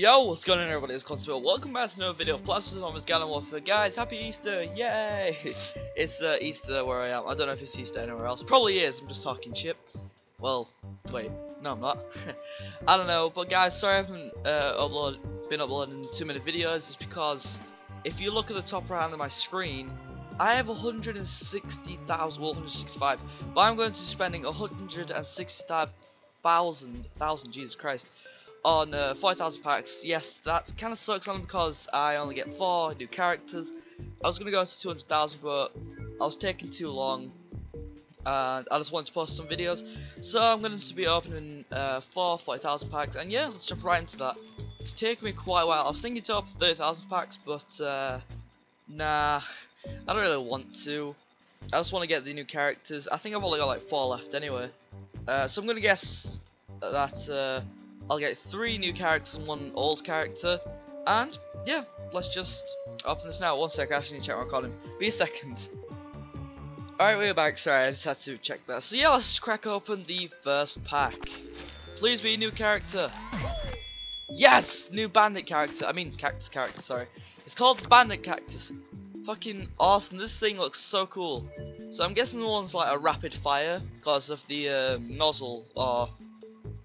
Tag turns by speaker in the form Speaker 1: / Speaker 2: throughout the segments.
Speaker 1: Yo, what's going on everybody, it's Constable. Welcome back to another video of Plants vs Zombies Garden Warfare. Guys, happy Easter, yay! it's uh, Easter where I am, I don't know if it's Easter anywhere else. Probably is, I'm just talking shit. Well, wait, no I'm not. I don't know, but guys, sorry I haven't uh, upload, been uploading too many videos. It's because if you look at the top right hand of my screen, I have 160,000, well 165, but I'm going to be spending 165,000, thousand, Jesus Christ, on uh, 5,000 packs. Yes, that kind of sucks on because I only get 4 new characters. I was going to go to 200,000 but I was taking too long and I just wanted to post some videos. So I'm going to be opening uh, 4 40,000 packs and yeah, let's jump right into that. It's taken me quite a while. I was thinking to open 30,000 packs but uh, nah, I don't really want to. I just want to get the new characters. I think I've only got like 4 left anyway. Uh, so I'm going to guess that uh, I'll get three new characters and one old character. And yeah, let's just open this now. One sec, I actually need to check my column. Be a second. Alright, we're back. Sorry, I just had to check that. So yeah, let's crack open the first pack. Please be a new character. Yes! New bandit character. I mean cactus character, sorry. It's called bandit cactus. Fucking awesome. This thing looks so cool. So I'm guessing the one's like a rapid fire because of the um, nozzle or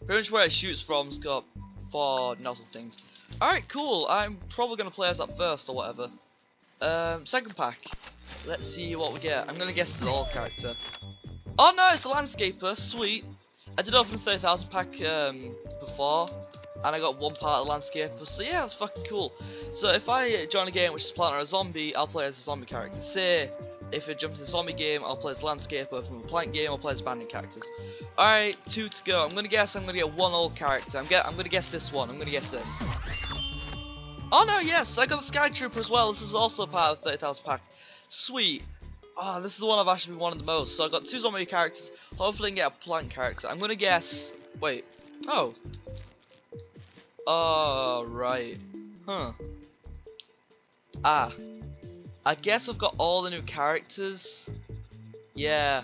Speaker 1: Pretty much where it shoots from's got four nozzle things. Alright, cool. I'm probably going to play as that first or whatever. Um, second pack. Let's see what we get. I'm going to guess the all character. Oh no, it's the landscaper. Sweet. I did open the 30,000 pack um, before. And I got one part of the landscaper. So yeah, that's fucking cool. So if I join a game which is or a zombie, I'll play as a zombie character. Say if it jumps in a zombie game, I'll play as landscaper. If I'm a plant game, I'll play as bandit characters. Alright, two to go. I'm gonna guess I'm gonna get one old character. I'm get I'm gonna guess this one. I'm gonna guess this. Oh no, yes, I got the Sky Trooper as well. This is also part of the 30,000 pack. Sweet. Oh, this is the one I've actually wanted the most. So I got two zombie characters. Hopefully I can get a plant character. I'm gonna guess. Wait. Oh. Oh, right. Huh. Ah. I guess I've got all the new characters. Yeah.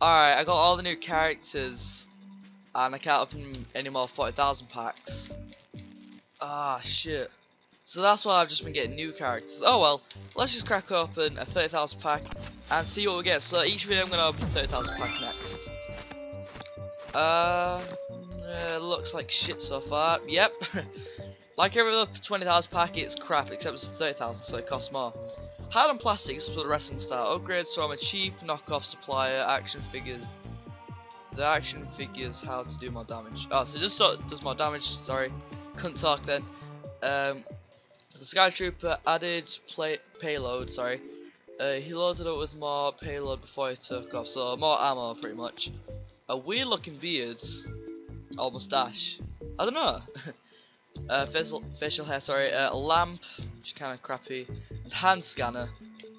Speaker 1: Alright, I got all the new characters. And I can't open any more 40,000 packs. Ah, shit. So that's why I've just been getting new characters. Oh well, let's just crack open a 30,000 pack and see what we get. So each video I'm going to open a 30,000 pack next. Uh, uh, looks like shit so far. Yep. like every other 20,000 pack, it's crap, except it's 30,000, so it costs more. Hard on plastics for the wrestling style. Upgrades from a cheap knockoff supplier. Action figures. The action figures how to do more damage. Oh, so just so does more damage. Sorry, couldn't talk then. Um, the Sky Trooper added play payload. Sorry, uh, he loaded up with more payload before he took off. So more ammo, pretty much. A weird looking beard, or moustache. I don't know. uh, facial facial hair. Sorry, uh, a lamp, which is kind of crappy and hand scanner.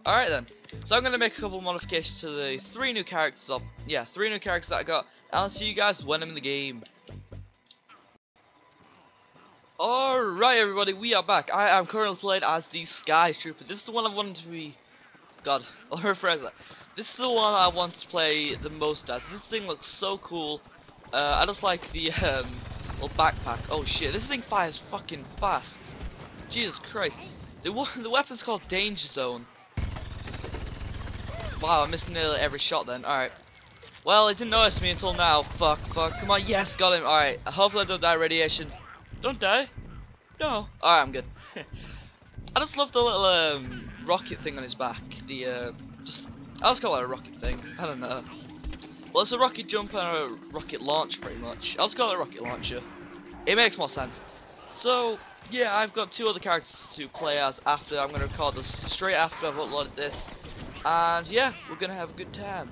Speaker 1: Alright then. So I'm going to make a couple modifications to the three new characters of yeah, three new characters that I got. And I'll see you guys when I'm in the game. Alright everybody, we are back. I am currently playing as the Sky Trooper. This is the one I wanted to be God, I'll rephrase. This is the one I want to play the most as. This thing looks so cool. Uh, I just like the um, little backpack. Oh shit, this thing fires fucking fast. Jesus Christ. The, the weapon's called Danger Zone. Wow, I missed nearly every shot then. Alright. Well, it didn't notice me until now. Fuck, fuck. Come on, yes, got him. Alright, hopefully I don't die radiation. Don't die. No. Alright, I'm good. I just love the little um, rocket thing on his back. The, uh, just, I just call it a rocket thing. I don't know. Well, it's a rocket jump and a rocket launch, pretty much. I'll just call it a rocket launcher. It makes more sense. So, yeah, I've got two other characters to play as after. I'm going to record this straight after I've uploaded this. And yeah, we're going to have a good time.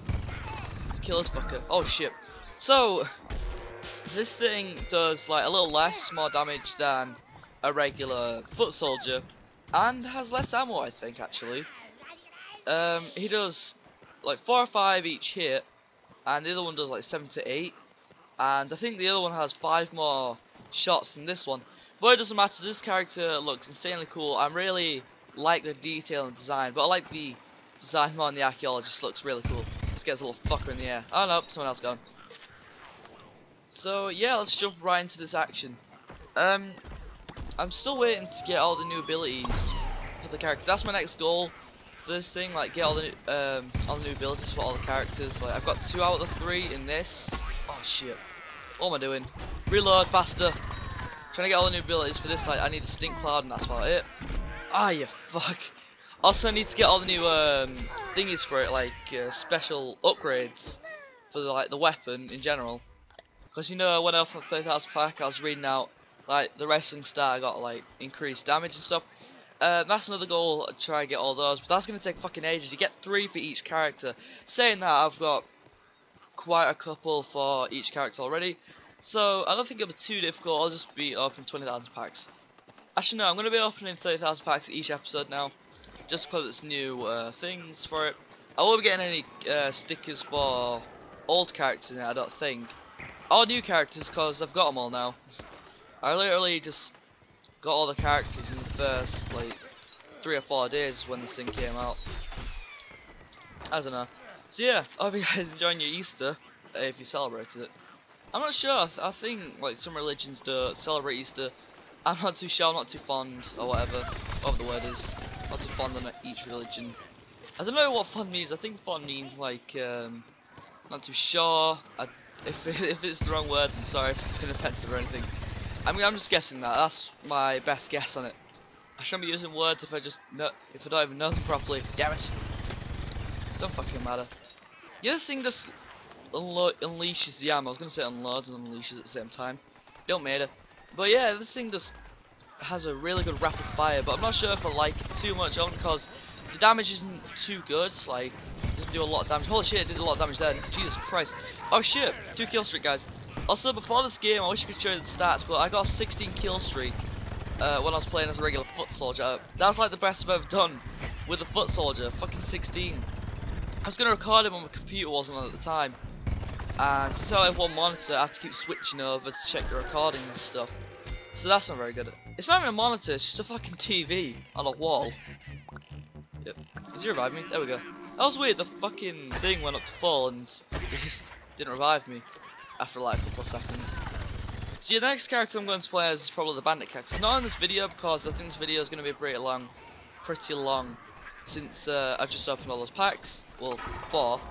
Speaker 1: Let's kill this fucker. Oh shit. So, this thing does like a little less, more damage than a regular foot soldier. And has less ammo, I think, actually. Um, he does like 4 or 5 each hit. And the other one does like 7 to 8. And I think the other one has 5 more shots than this one. But it doesn't matter, this character looks insanely cool. I really like the detail and design, but I like the design more on the archaeologist, looks really cool. Let's get little fucker in the air. Oh no, someone else gone. So yeah, let's jump right into this action. Um, I'm still waiting to get all the new abilities for the characters. That's my next goal this thing. Like get all the um all the new abilities for all the characters. Like I've got two out of the three in this. Oh shit. What am I doing? Reload faster. Trying to get all the new abilities for this. Like I need the stink cloud and that's about it. Ah, you fuck. Also, need to get all the new um, thingies for it, like uh, special upgrades for the, like the weapon in general. Because you know, when I opened the 30,000 pack, I was reading out like the wrestling star got like increased damage and stuff. Uh, that's another goal. to try and get all those, but that's gonna take fucking ages. You get three for each character. Saying that, I've got quite a couple for each character already, so I don't think it'll be too difficult. I'll just be opening 20,000 packs. Actually, no, I'm gonna be opening 30,000 packs each episode now, just because it's new uh, things for it. I won't be getting any uh, stickers for old characters now. I don't think. All new characters, because I've got them all now. I literally just got all the characters first like three or four days when this thing came out. I don't know. So yeah, I hope you guys enjoying your Easter if you celebrated it. I'm not sure. I, th I think like some religions do celebrate Easter. I'm not too sure. I'm not too fond or whatever. Whatever the word is. Not too fond on each religion. I don't know what fun means. I think fun means like um, not too sure. I, if if it's the wrong word, I'm sorry if it's offensive or anything. I mean, I'm just guessing that. That's my best guess on it. I shouldn't be using words if I just if I don't even know them properly. Damn it! Don't fucking matter. The other thing just unleashes the ammo. I was gonna say unloads and unleashes at the same time. Don't matter. But yeah, this thing just has a really good rapid fire. But I'm not sure if I like it too much on because the damage isn't too good. Like, it doesn't do a lot of damage. Holy shit, it did a lot of damage then. Jesus Christ. Oh shit, two kill streak, guys. Also, before this game, I wish I could show you the stats, but I got a 16 kill streak uh, when I was playing as a regular foot soldier. That's like the best I've ever done with a foot soldier. Fucking 16. I was gonna record it when my computer wasn't on at the time, and since I have one monitor, I have to keep switching over to check the recording and stuff. So that's not very good. It's not even a monitor, it's just a fucking TV on a wall. Yep. Does he revive me? There we go. That was weird, the fucking thing went up to full and it didn't revive me after like a couple of seconds. So your next character I'm going to play as is probably the bandit character. Not in this video because I think this video is going to be pretty long, pretty long, since uh, I've just opened all those packs, well, four,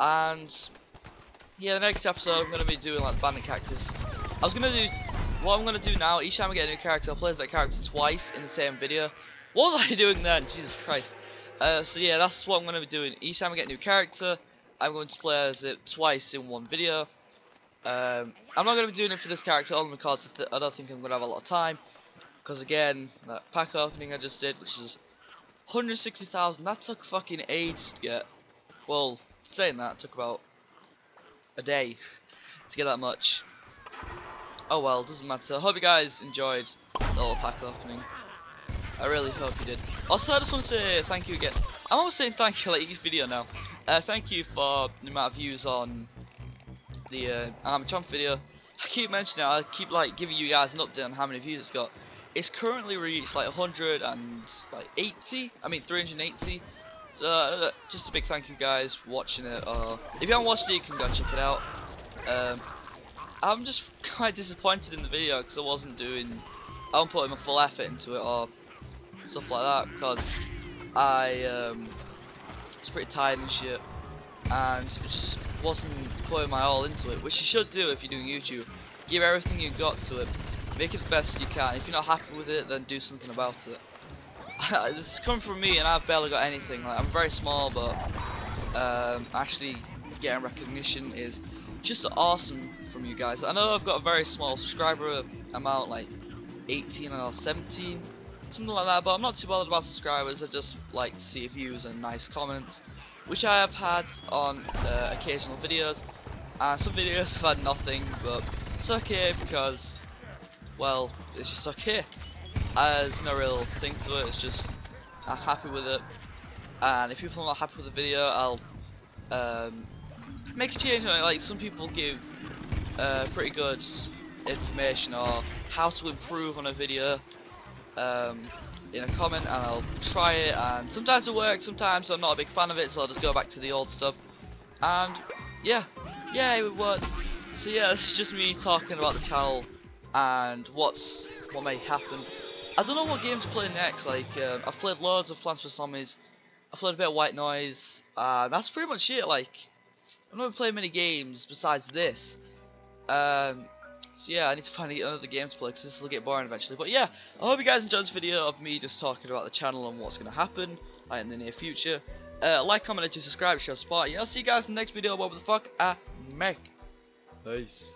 Speaker 1: and yeah, the next episode I'm going to be doing like the bandit characters. I was going to do, what I'm going to do now, each time I get a new character, I'll play as that character twice in the same video. What was I doing then? Jesus Christ. Uh, so yeah, that's what I'm going to be doing. Each time I get a new character, I'm going to play as it twice in one video. Um, I'm not going to be doing it for this character only because I don't think I'm going to have a lot of time. Because again, that pack opening I just did, which is 160,000, that took fucking ages to get. Well, saying that, took about a day to get that much. Oh well, doesn't matter. I hope you guys enjoyed the little pack opening. I really hope you did. Also, I just want to say thank you again. I'm always saying thank you like each video now. Uh, thank you for the amount of views on the uh, um, Chomp video. I keep mentioning it, I keep like giving you guys an update on how many views it's got. It's currently reached like 180, I mean 380. So uh, just a big thank you guys for watching it. Uh, if you haven't watched it, you can go check it out. Um, I'm just kind of disappointed in the video because I wasn't doing, I wasn't putting my full effort into it or stuff like that because I um, was pretty tired and shit and just wasn't putting my all into it, which you should do if you're doing YouTube. Give everything you got to it, make it the best you can. If you're not happy with it, then do something about it. this is coming from me, and I've barely got anything. Like I'm very small, but um, actually getting recognition is just awesome from you guys. I know I've got a very small subscriber amount, like 18 or 17, something like that. But I'm not too bothered about subscribers. I just like to see views and nice comments which I have had on uh, occasional videos and some videos have had nothing but it's okay because well it's just okay. There's no real thing to it it's just I'm happy with it. And if people are not happy with the video I'll um, make a change on it. Like some people give uh, pretty good information or how to improve on a video um, in a comment and I'll try it and sometimes it works, sometimes I'm not a big fan of it so I'll just go back to the old stuff and yeah, yeah it worked. So yeah, this is just me talking about the channel and what's what may happen I don't know what game to play next. Like um, I've played loads of Plants vs Zombies. I've played a bit of White Noise. That's pretty much it. Like I'm not playing many games besides this. Um, so yeah, I need to find another game to play because this will get boring eventually. But yeah, I hope you guys enjoyed this video of me just talking about the channel and what's going to happen like, in the near future. Uh, like, comment, and subscribe, show support. Yeah, I'll see you guys in the next video. What the fuck I make. Peace.